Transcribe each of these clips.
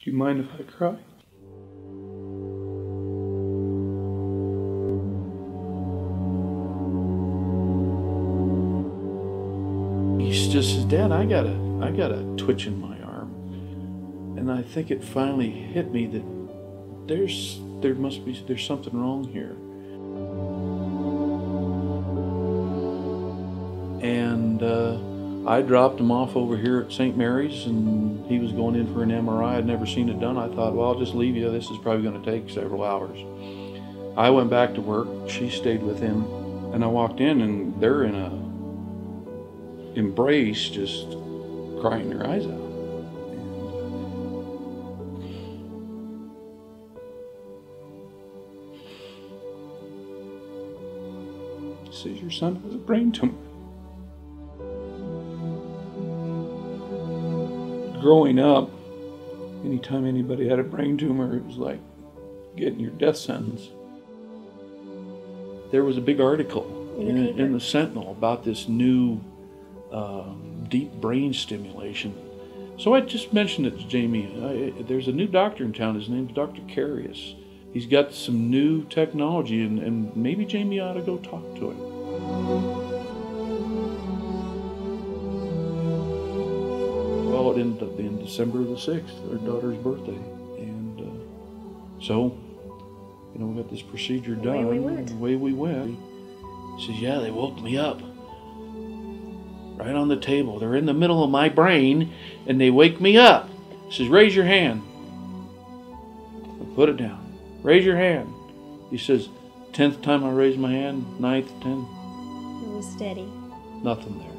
Do you mind if I cry? He just says, Dad, I got a, I got a twitch in my arm. And I think it finally hit me that there's, there must be, there's something wrong here. And uh, I dropped him off over here at St. Mary's, and he was going in for an MRI. I'd never seen it done. I thought, well, I'll just leave you. This is probably going to take several hours. I went back to work. She stayed with him, and I walked in, and they're in a embrace, just crying their eyes out. Says your son has a brain tumor. Growing up, anytime anybody had a brain tumor, it was like getting your death sentence. There was a big article in, in, in the Sentinel about this new uh, deep brain stimulation. So I just mentioned it to Jamie. I, there's a new doctor in town. His name's Dr. Carius. He's got some new technology, and, and maybe Jamie ought to go talk to him. It ended up being December the 6th, our daughter's birthday. And uh, so, you know, we got this procedure done. Away we went. The way we went. He says, Yeah, they woke me up. Right on the table. They're in the middle of my brain and they wake me up. He says, Raise your hand. I put it down. Raise your hand. He says, Tenth time I raised my hand, ninth, tenth, It was steady. nothing there.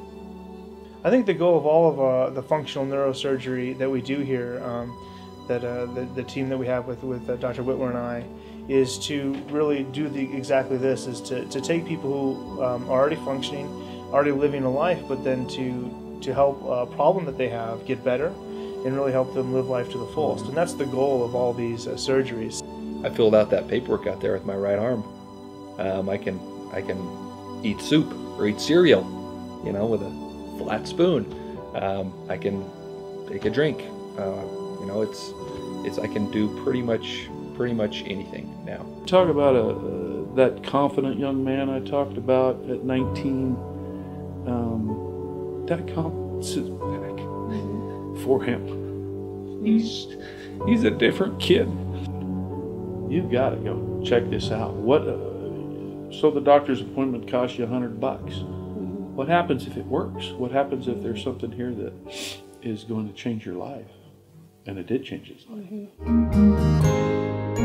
I think the goal of all of uh, the functional neurosurgery that we do here, um, that uh, the, the team that we have with, with uh, Dr. Whitwer and I, is to really do the exactly this: is to, to take people who um, are already functioning, already living a life, but then to to help a problem that they have get better, and really help them live life to the fullest. And that's the goal of all these uh, surgeries. I filled out that paperwork out there with my right arm. Um, I can I can eat soup or eat cereal, you know, with a flat spoon. Um, I can take a drink. Uh, you know, it's it's I can do pretty much pretty much anything now. Talk about a uh, that confident young man I talked about at 19. Um, that confidence is back for him. He's he's a different kid. You've got to go check this out. What? Uh, so the doctor's appointment costs you a hundred bucks. What happens if it works? What happens if there's something here that is going to change your life? And it did change his life. Mm-hmm.